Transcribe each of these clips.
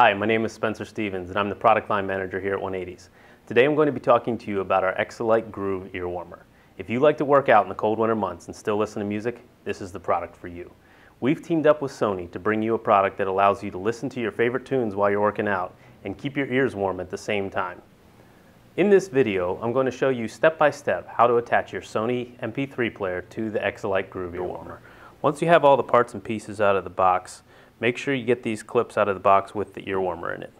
Hi, my name is Spencer Stevens and I'm the product line manager here at 180s. Today I'm going to be talking to you about our Exolite Groove ear warmer. If you like to work out in the cold winter months and still listen to music, this is the product for you. We've teamed up with Sony to bring you a product that allows you to listen to your favorite tunes while you're working out and keep your ears warm at the same time. In this video, I'm going to show you step by step how to attach your Sony MP3 player to the Exolite Groove ear warmer. Once you have all the parts and pieces out of the box, make sure you get these clips out of the box with the ear warmer in it.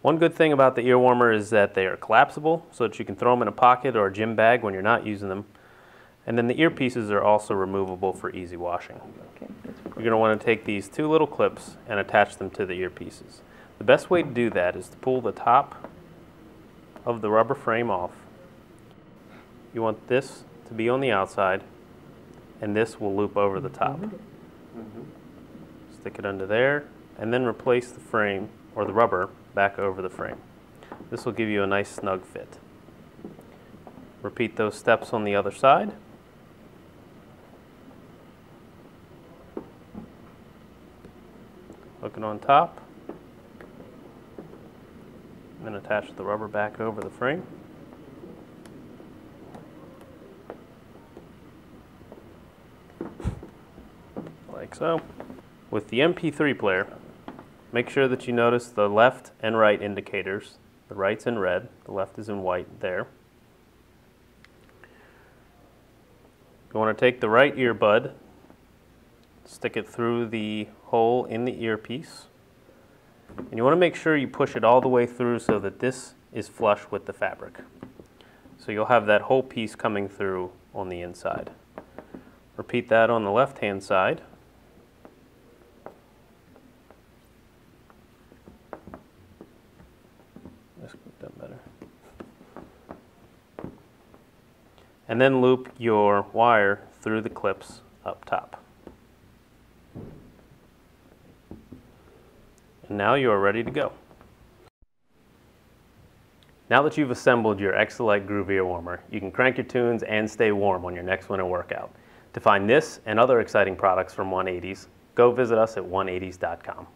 One good thing about the ear warmer is that they are collapsible so that you can throw them in a pocket or a gym bag when you're not using them. And then the earpieces are also removable for easy washing. Okay, You're going to want to take these two little clips and attach them to the earpieces. The best way to do that is to pull the top of the rubber frame off. You want this to be on the outside and this will loop over the top. Mm -hmm. Stick it under there and then replace the frame or the rubber back over the frame. This will give you a nice snug fit. Repeat those steps on the other side. Hook it on top. Then attach the rubber back over the frame. Like so. With the MP3 player, make sure that you notice the left and right indicators. The right's in red, the left is in white there. You want to take the right earbud, stick it through the hole in the earpiece, and you want to make sure you push it all the way through so that this is flush with the fabric. So you'll have that whole piece coming through on the inside. Repeat that on the left hand side. And then loop your wire through the clips up top. And now you are ready to go. Now that you've assembled your Exolite Groove ear warmer, you can crank your tunes and stay warm on your next winter workout. To find this and other exciting products from 180s, go visit us at 180s.com.